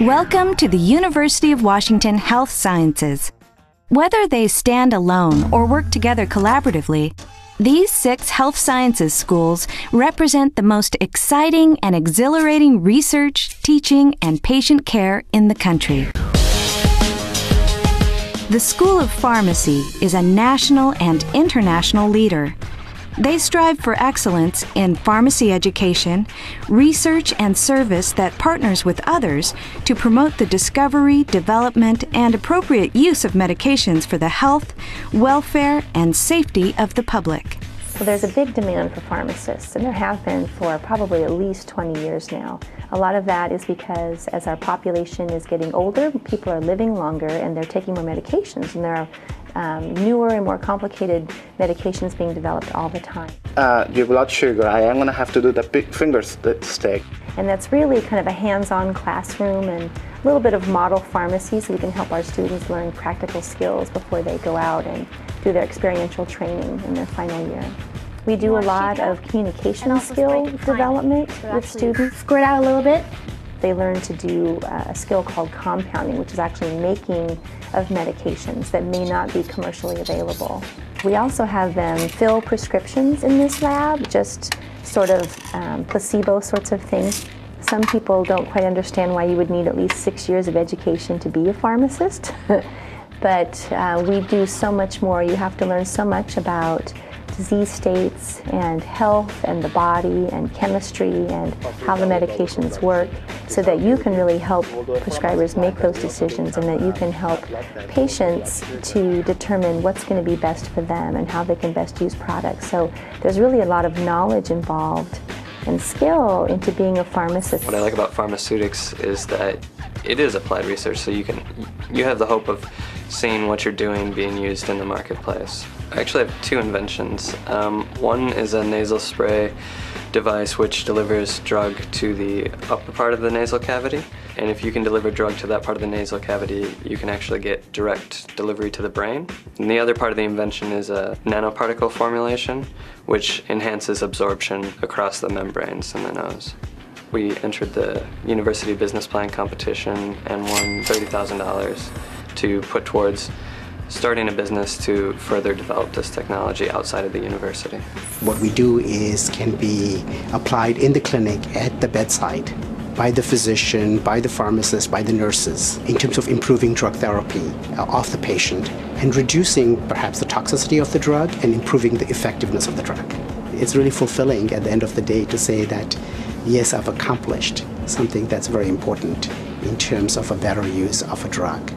Welcome to the University of Washington Health Sciences. Whether they stand alone or work together collaboratively, these six health sciences schools represent the most exciting and exhilarating research, teaching, and patient care in the country. The School of Pharmacy is a national and international leader they strive for excellence in pharmacy education, research, and service that partners with others to promote the discovery, development, and appropriate use of medications for the health, welfare, and safety of the public. Well, there's a big demand for pharmacists, and there have been for probably at least 20 years now. A lot of that is because as our population is getting older, people are living longer and they're taking more medications, and there are um, newer and more complicated medications being developed all the time. Uh, your blood sugar, I am going to have to do the big finger stick. And that's really kind of a hands-on classroom and a little bit of model pharmacy so we can help our students learn practical skills before they go out and do their experiential training in their final year. We do a lot of communication skill development with students. Squirt out a little bit. They learn to do uh, a skill called compounding, which is actually making of medications that may not be commercially available. We also have them fill prescriptions in this lab, just sort of um, placebo sorts of things. Some people don't quite understand why you would need at least six years of education to be a pharmacist, but uh, we do so much more. You have to learn so much about disease states and health and the body and chemistry and how the medications work so that you can really help prescribers make those decisions and that you can help patients to determine what's going to be best for them and how they can best use products. So there's really a lot of knowledge involved and skill into being a pharmacist. What I like about pharmaceutics is that it is applied research, so you can you have the hope of seeing what you're doing being used in the marketplace. I actually have two inventions. Um, one is a nasal spray device which delivers drug to the upper part of the nasal cavity. And if you can deliver drug to that part of the nasal cavity, you can actually get direct delivery to the brain. And the other part of the invention is a nanoparticle formulation, which enhances absorption across the membranes in the nose. We entered the University Business Plan competition and won $30,000 to put towards starting a business to further develop this technology outside of the university. What we do is can be applied in the clinic at the bedside by the physician, by the pharmacist, by the nurses in terms of improving drug therapy uh, of the patient and reducing perhaps the toxicity of the drug and improving the effectiveness of the drug. It's really fulfilling at the end of the day to say that yes, I've accomplished something that's very important in terms of a better use of a drug.